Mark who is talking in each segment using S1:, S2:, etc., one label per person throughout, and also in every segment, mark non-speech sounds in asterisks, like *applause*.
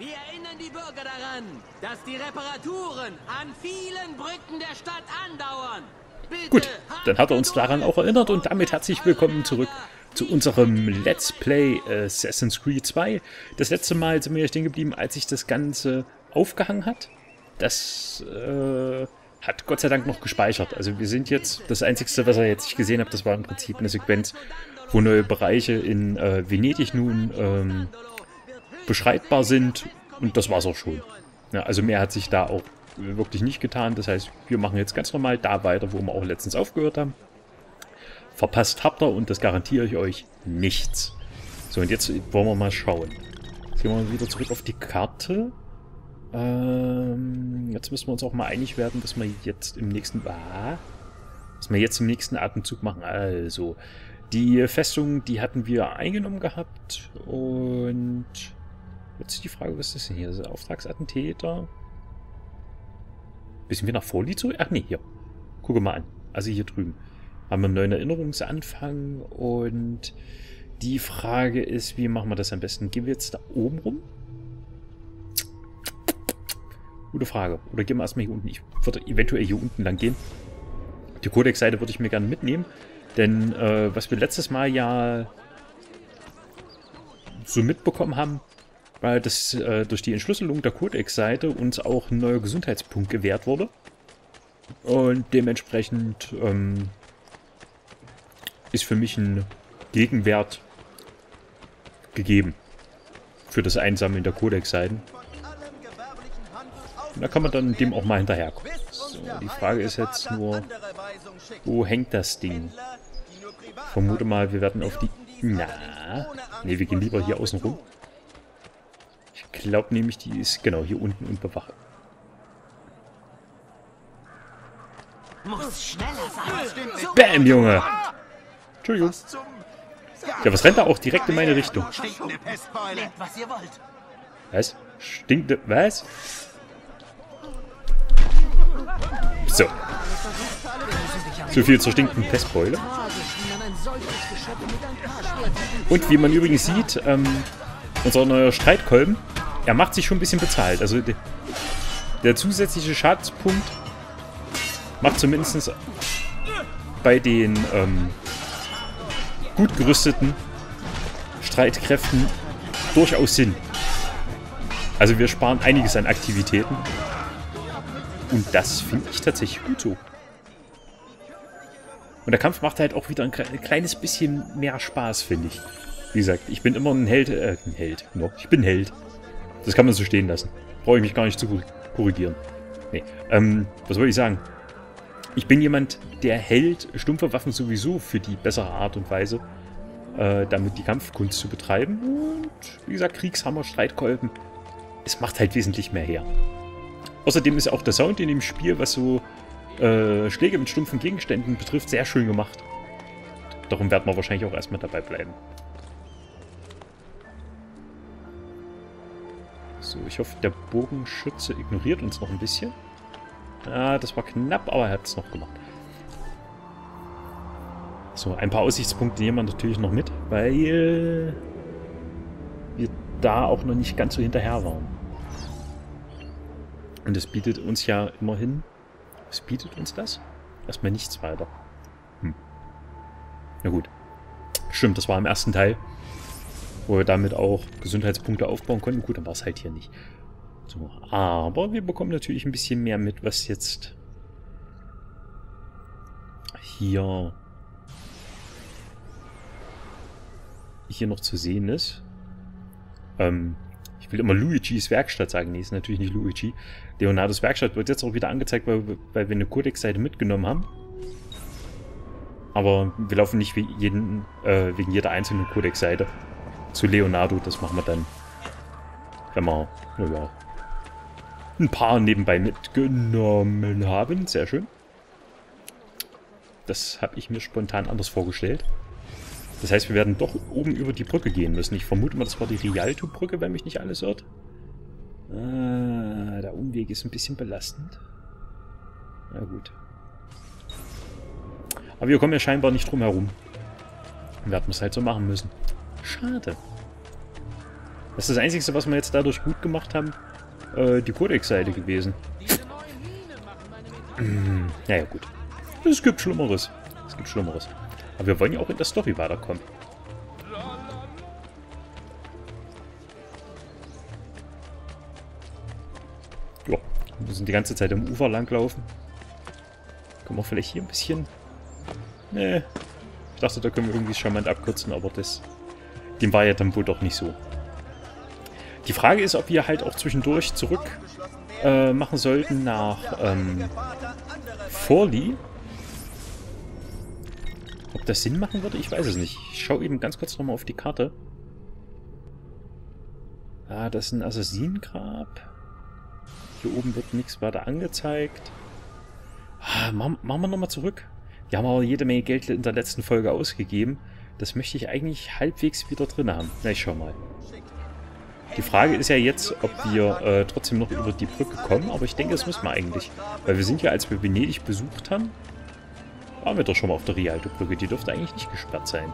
S1: Wir erinnern die Bürger daran, dass die Reparaturen an vielen Brücken der Stadt andauern. Bitte
S2: Gut, dann hat er uns daran auch erinnert und damit herzlich willkommen zurück zu unserem Let's Play Assassin's Creed 2. Das letzte Mal sind wir stehen geblieben, als sich das Ganze aufgehangen hat. Das äh, hat Gott sei Dank noch gespeichert. Also wir sind jetzt, das Einzige, was ihr jetzt nicht gesehen habt, das war im Prinzip eine Sequenz, wo neue Bereiche in äh, Venedig nun ähm, beschreibbar sind und das war's auch schon. Ja, also mehr hat sich da auch wirklich nicht getan. Das heißt, wir machen jetzt ganz normal da weiter, wo wir auch letztens aufgehört haben. Verpasst habt ihr und das garantiere ich euch nichts. So, und jetzt wollen wir mal schauen. Jetzt gehen wir wieder zurück auf die Karte. Ähm, jetzt müssen wir uns auch mal einig werden, dass wir jetzt im nächsten... Ah, was wir jetzt im nächsten Atemzug machen. Also, die Festung, die hatten wir eingenommen gehabt und... Jetzt ist die Frage, was ist denn hier? Das Auftragsattentäter. Bisschen wir nach Vorli zurück? Ach nee, hier. Gucke mal an. Also hier drüben. Haben wir einen neuen Erinnerungsanfang und die Frage ist, wie machen wir das am besten? Gehen wir jetzt da oben rum? Gute Frage. Oder gehen wir erstmal hier unten? Ich würde eventuell hier unten lang gehen. Die Codex-Seite würde ich mir gerne mitnehmen. Denn äh, was wir letztes Mal ja so mitbekommen haben, weil das äh, durch die Entschlüsselung der Codex-Seite uns auch ein neuer Gesundheitspunkt gewährt wurde. Und dementsprechend ähm, ist für mich ein Gegenwert gegeben für das Einsammeln der Codex-Seiten. Da kann man dann dem auch mal hinterherkommen. So, die Frage ist jetzt nur, wo hängt das Ding? Vermute mal, wir werden auf die... Na, ne, wir gehen lieber hier außen rum. Ich glaube nämlich, die ist genau hier unten und bewache.
S1: Muss schneller sein.
S2: Bam, Junge! Entschuldigung. Ja, was rennt da auch direkt in meine Richtung?
S3: Stinkende
S1: was wollt.
S2: Was? So. So viel zur stinkenden Pestbeule. Und wie man übrigens sieht, ähm, unser neuer Streitkolben, er macht sich schon ein bisschen bezahlt. Also de, der zusätzliche Schadenspunkt macht zumindest bei den ähm, gut gerüsteten Streitkräften durchaus Sinn. Also wir sparen einiges an Aktivitäten. Und das finde ich tatsächlich gut so. Und der Kampf macht halt auch wieder ein, ein kleines bisschen mehr Spaß, finde ich. Wie gesagt, ich bin immer ein Held, äh, ein Held, no, ich bin Held. Das kann man so stehen lassen. Brauche ich mich gar nicht zu korrigieren. Nee, ähm, was wollte ich sagen? Ich bin jemand, der hält stumpfe Waffen sowieso für die bessere Art und Weise, äh, damit die Kampfkunst zu betreiben. Und, wie gesagt, Kriegshammer, Streitkolben, es macht halt wesentlich mehr her. Außerdem ist auch der Sound in dem Spiel, was so äh, Schläge mit stumpfen Gegenständen betrifft, sehr schön gemacht. Darum werden wir wahrscheinlich auch erstmal dabei bleiben. Ich hoffe, der Bogenschütze ignoriert uns noch ein bisschen. Ah, das war knapp, aber er hat es noch gemacht. So, ein paar Aussichtspunkte nehmen wir natürlich noch mit, weil wir da auch noch nicht ganz so hinterher waren. Und es bietet uns ja immerhin... Was bietet uns das? Erstmal nichts weiter. Hm. Na gut. Stimmt, das war im ersten Teil, wo wir damit auch Gesundheitspunkte aufbauen konnten. Gut, dann war es halt hier nicht. So, aber wir bekommen natürlich ein bisschen mehr mit, was jetzt hier hier noch zu sehen ist. Ähm, ich will immer Luigis Werkstatt sagen. Nee, ist natürlich nicht Luigi. Leonardos Werkstatt wird jetzt auch wieder angezeigt, weil, weil wir eine Codex-Seite mitgenommen haben. Aber wir laufen nicht jeden, äh, wegen jeder einzelnen Codex-Seite zu Leonardo. Das machen wir dann, wenn wir, naja, ein paar nebenbei mitgenommen haben. Sehr schön. Das habe ich mir spontan anders vorgestellt. Das heißt, wir werden doch oben über die Brücke gehen müssen. Ich vermute mal, das war die Rialto-Brücke, wenn mich nicht alles irrt. Ah, der Umweg ist ein bisschen belastend. Na gut. Aber wir kommen ja scheinbar nicht drum herum. Werden wir es halt so machen müssen. Schade. Das ist das Einzige, was wir jetzt dadurch gut gemacht haben, äh, die Codex-Seite gewesen. *clears throat* Hm, naja, gut. Es gibt Schlimmeres. Es gibt Schlimmeres. Aber wir wollen ja auch in der Story weiterkommen. Ja, wir müssen die ganze Zeit am Ufer langlaufen. Können wir vielleicht hier ein bisschen... Nee. Ich dachte, da können wir irgendwie charmant abkürzen, aber das... Dem war ja dann wohl doch nicht so. Die Frage ist, ob wir halt auch zwischendurch zurück äh, machen sollten nach ähm, Forli. Ob das Sinn machen würde, ich weiß es nicht. Ich schaue eben ganz kurz nochmal auf die Karte. Ah, das ist ein Assassinengrab. Hier oben wird nichts weiter angezeigt. Ah, machen, machen wir nochmal zurück. Wir haben aber jede Menge Geld in der letzten Folge ausgegeben. Das möchte ich eigentlich halbwegs wieder drin haben. Na, ich schau mal. Die Frage ist ja jetzt, ob wir äh, trotzdem noch über die Brücke kommen, aber ich denke, das müssen wir eigentlich. Weil wir sind ja, als wir Venedig besucht haben, waren wir doch schon mal auf der Rialto-Brücke. Die dürfte eigentlich nicht gesperrt sein.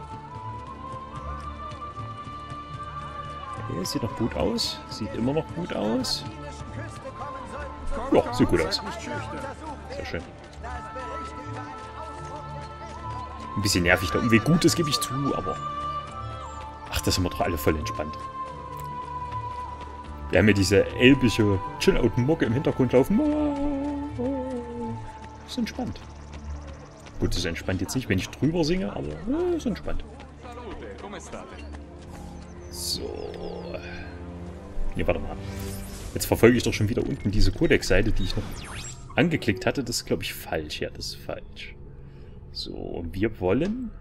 S2: Okay, sieht noch gut aus. Sieht immer noch gut aus. Ja, sieht gut aus. Sehr schön. Ein bisschen nervig da. Irgendwie gut, das gebe ich zu, aber... Ach, das sind wir doch alle voll entspannt. Wir haben ja diese elbische Chill-Out-Mucke im Hintergrund laufen. Das ist entspannt. Gut, das ist entspannt jetzt nicht, wenn ich drüber singe, aber äh, ist entspannt. So. Ne, warte mal. Jetzt verfolge ich doch schon wieder unten diese Codex-Seite, die ich noch angeklickt hatte. Das ist, glaube ich, falsch. Ja, das ist falsch. So, wir wollen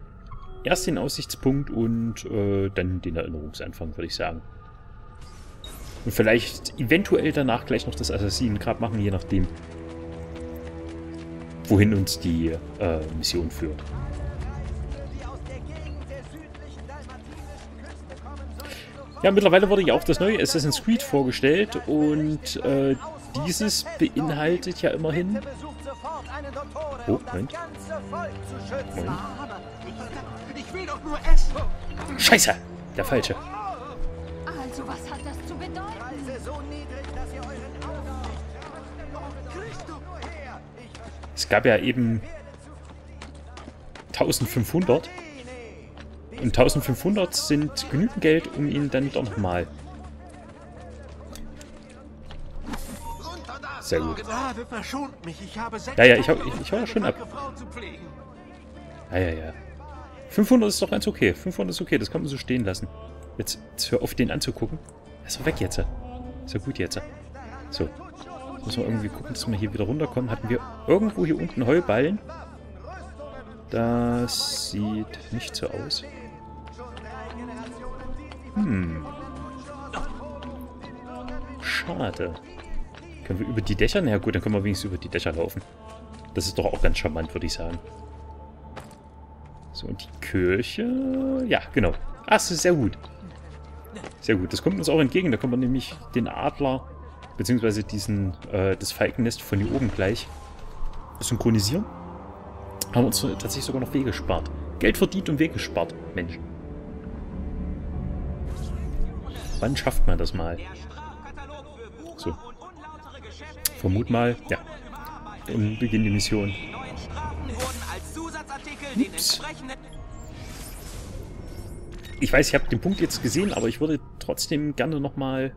S2: erst den Aussichtspunkt und äh, dann den Erinnerungsanfang, würde ich sagen. Und vielleicht eventuell danach gleich noch das Assassinengrab machen, je nachdem, wohin uns die äh, Mission führt. Ja, mittlerweile wurde ja auch das neue Assassin's Creed vorgestellt und äh, dieses beinhaltet ja immerhin... Oh, Moment. Moment. Scheiße! Der falsche. Also, was hat das zu bedeuten? Es gab ja eben 1500. Und 1500 sind genügend Geld, um ihn dann doch nochmal... Sehr gut. Ja, ja, ich hau, ich, ich hau ja schon ab. Ja, ja, ja. 500 ist doch ganz okay. 500 ist okay, das kann man so stehen lassen. Jetzt, jetzt hör auf, den anzugucken. Er ist doch weg jetzt. Ist ja gut jetzt. So. Müssen wir irgendwie gucken, dass wir hier wieder runterkommen. Hatten wir irgendwo hier unten Heuballen? Das sieht nicht so aus. Hm. Schade. Können wir über die Dächer? Na ja, gut, dann können wir wenigstens über die Dächer laufen. Das ist doch auch ganz charmant, würde ich sagen. So, und die Kirche... Ja, genau. Das ist sehr gut. Sehr gut. Das kommt uns auch entgegen. Da können wir nämlich den Adler beziehungsweise diesen, äh, das Falkennest von hier oben gleich synchronisieren. Haben uns tatsächlich sogar noch Wege gespart. Geld verdient und Wege gespart. Mensch. Wann schafft man das mal? Vermut mal, ja. Und beginnt die Mission. Ups. Ich weiß, ich habe den Punkt jetzt gesehen, aber ich würde trotzdem gerne nochmal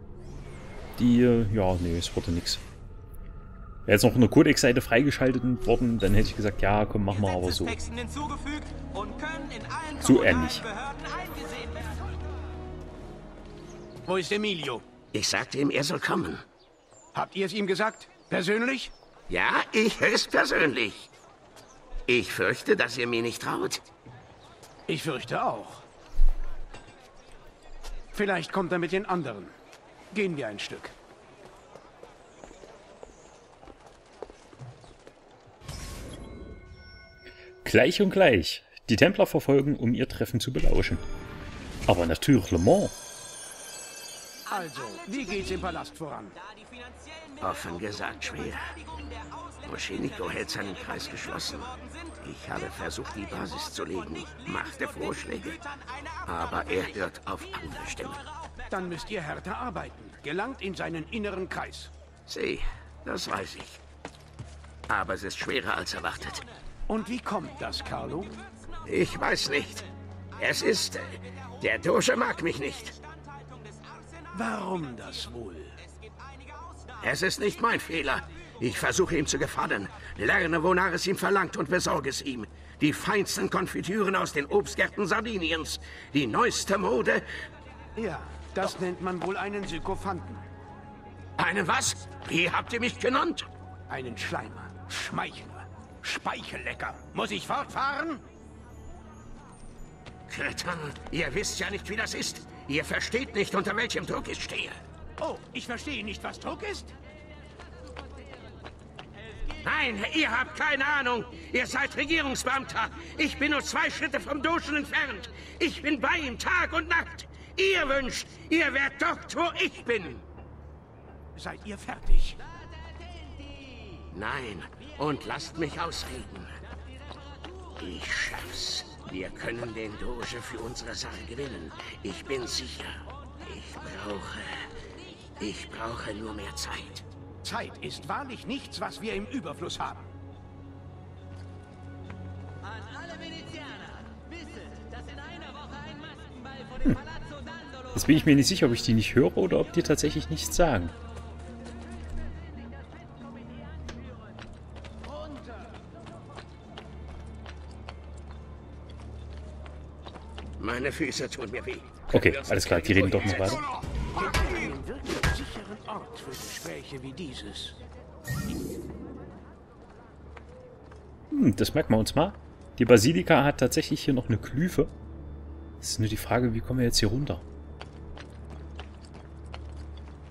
S2: die, ja, nee, es wurde nichts. Wäre jetzt noch eine Codex-Seite freigeschaltet worden, dann hätte ich gesagt, ja, komm, machen wir aber so. So ähnlich.
S3: Wo ist Emilio?
S4: Ich sagte ihm, er soll kommen.
S3: Habt ihr es ihm gesagt? Persönlich?
S4: Ja, ich höchstpersönlich. Ich fürchte, dass ihr mir nicht traut.
S3: Ich fürchte auch. Vielleicht kommt er mit den anderen. Gehen wir ein Stück.
S2: Gleich und gleich. Die Templer verfolgen, um ihr Treffen zu belauschen. Aber natürlich Le Mans.
S3: Also, wie geht's im Palast voran?
S4: Offen gesagt schwer. Moscheniko hält seinen Kreis geschlossen. Ich habe versucht, die Basis zu legen, machte Vorschläge. Aber er hört auf andere Stimmen.
S3: Dann müsst ihr härter arbeiten. Gelangt in seinen inneren Kreis.
S4: Sieh, das weiß ich. Aber es ist schwerer als erwartet.
S3: Und wie kommt das, Carlo?
S4: Ich weiß nicht. Es ist... äh, Der Doge mag mich nicht.
S3: Warum das wohl?
S4: Es ist nicht mein Fehler. Ich versuche ihm zu gefallen. Lerne, wonach es ihm verlangt und besorge es ihm. Die feinsten Konfitüren aus den Obstgärten Sardiniens. Die neueste Mode.
S3: Ja, das nennt man wohl einen Sykophanten.
S4: Einen was? Wie habt ihr mich genannt?
S3: Einen Schleimer, Schmeichler, Speichellecker. Muss ich fortfahren?
S4: Kretan, ihr wisst ja nicht, wie das ist. Ihr versteht nicht, unter welchem Druck ich stehe.
S3: Oh, ich verstehe nicht, was Druck ist.
S4: Nein, ihr habt keine Ahnung. Ihr seid Regierungsbeamter. Ich bin nur zwei Schritte vom Doschen entfernt. Ich bin bei ihm Tag und Nacht. Ihr wünscht, ihr wärt dort, wo ich bin.
S3: Seid ihr fertig?
S4: Nein, und lasst mich ausreden. Ich schaff's. Wir können den Doge für unsere Sache gewinnen. Ich bin sicher. Ich brauche... Ich brauche nur mehr Zeit.
S3: Zeit ist wahrlich nichts, was wir im Überfluss haben.
S1: An alle Venezianer, wisset, dass in einer Woche ein Maskenball vor dem Palazzo Dandolo...
S2: Jetzt bin ich mir nicht sicher, ob ich die nicht höre oder ob die tatsächlich nichts sagen.
S4: Meine Füße tun mir weh.
S2: Okay, alles klar, die reden doch noch weiter.
S3: Ort für Gespräche wie dieses.
S2: Hm, das merken wir uns mal. Die Basilika hat tatsächlich hier noch eine Klüfe. Es ist nur die Frage, wie kommen wir jetzt hier runter?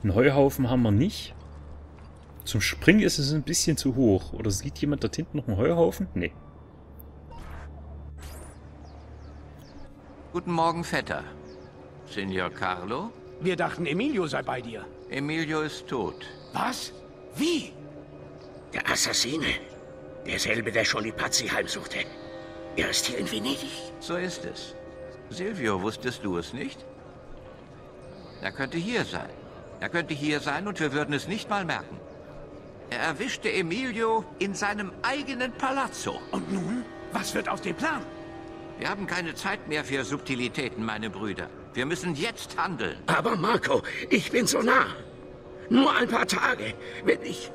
S2: Einen Heuhaufen haben wir nicht. Zum Springen ist es ein bisschen zu hoch. Oder sieht jemand dort hinten noch einen Heuhaufen? Nee.
S5: Guten Morgen, Vetter. Signor Carlo?
S3: Wir dachten, Emilio sei bei dir.
S5: Emilio ist tot.
S3: Was? Wie?
S4: Der Assassine. Derselbe, der schon die Pazzi heimsuchte. Er ist hier in Venedig.
S5: So ist es. Silvio, wusstest du es nicht? Er könnte hier sein. Er könnte hier sein und wir würden es nicht mal merken. Er erwischte Emilio in seinem eigenen Palazzo.
S3: Und nun? Was wird aus dem Plan?
S5: Wir haben keine Zeit mehr für Subtilitäten, meine Brüder. Wir müssen jetzt handeln.
S4: Aber Marco, ich bin so nah. Nur ein paar Tage. Wenn ich...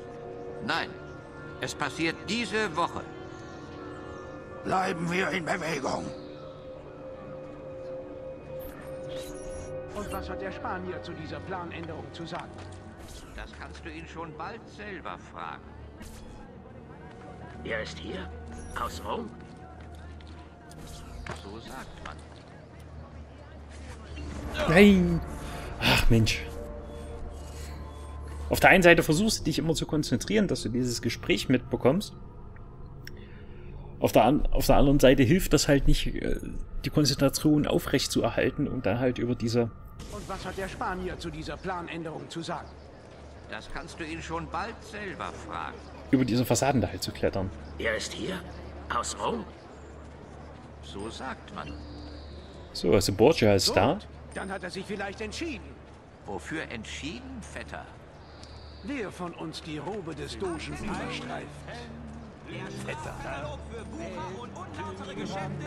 S5: Nein, es passiert diese Woche.
S6: Bleiben wir in Bewegung.
S3: Und was hat der Spanier zu dieser Planänderung zu sagen?
S5: Das kannst du ihn schon bald selber fragen.
S4: Er ist hier? Aus Rom?
S5: So sagt man.
S2: Nein! Ach Mensch. Auf der einen Seite versuchst du dich immer zu konzentrieren, dass du dieses Gespräch mitbekommst. Auf der, an auf der anderen Seite hilft das halt nicht, äh, die Konzentration aufrecht zu erhalten und dann halt über diese...
S3: Und was hat der Spanier zu dieser Planänderung zu sagen?
S5: Das kannst du ihn schon bald selber fragen.
S2: über diese Fassaden da halt zu klettern.
S4: Er ist hier? Aus Rom?
S5: So sagt man.
S2: So, also Borgia ist da.
S3: Gut, Dann hat er sich vielleicht entschieden.
S5: Wofür entschieden, Vetter?
S3: Wer von uns die Robe des Dogen überstreift?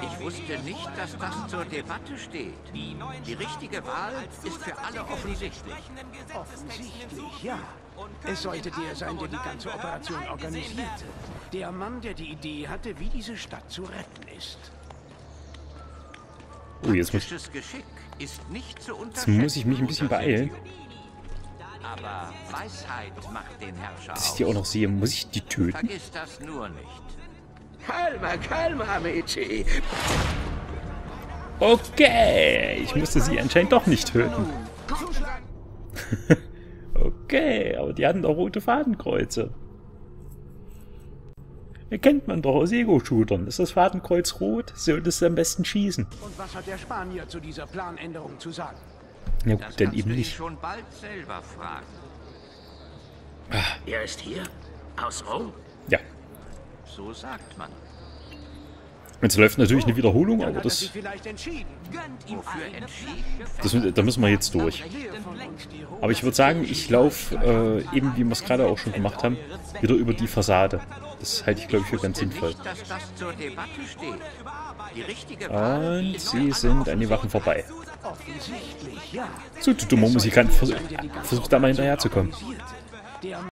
S5: Ich wusste nicht, dass das zur Debatte steht. Die richtige Wahl ist für alle offensichtlich.
S3: Offensichtlich, ja. Es sollte der sein, der die ganze Operation organisierte. Der Mann, der die Idee hatte, wie diese Stadt zu retten ist.
S2: Oh, jetzt muss,
S5: Taktisches Geschick ist nicht zu
S2: jetzt muss ich mich ein bisschen beeilen.
S5: Silvio. Aber Weisheit macht den Herrscher
S2: Dass ich die auch noch sehe. Muss ich die töten?
S5: Vergiss das nur nicht.
S4: Calma, calma, amici.
S2: Okay, ich musste sie anscheinend doch nicht töten. *laughs* Okay, aber die hatten doch rote Fadenkreuze. Erkennt man doch aus Ego-Shootern. Ist das Fadenkreuz rot, solltest du am besten schießen.
S3: Und was hat der Spanier zu dieser Planänderung zu sagen?
S2: Ja gut, denn eben nicht.
S5: schon bald selber fragen.
S4: Er ist hier? Aus Rom?
S2: Ja.
S5: So sagt man.
S2: Jetzt läuft natürlich eine Wiederholung, aber
S3: er
S2: das, das, da müssen wir jetzt durch. Aber ich würde sagen, ich laufe, äh, eben wie wir es gerade auch schon gemacht haben, wieder über die Fassade. Das halte ich, glaube ich, für ganz sinnvoll. Und sie sind an die Wachen vorbei. So, du dummer Musikant, vers versuch da mal hinterherzukommen.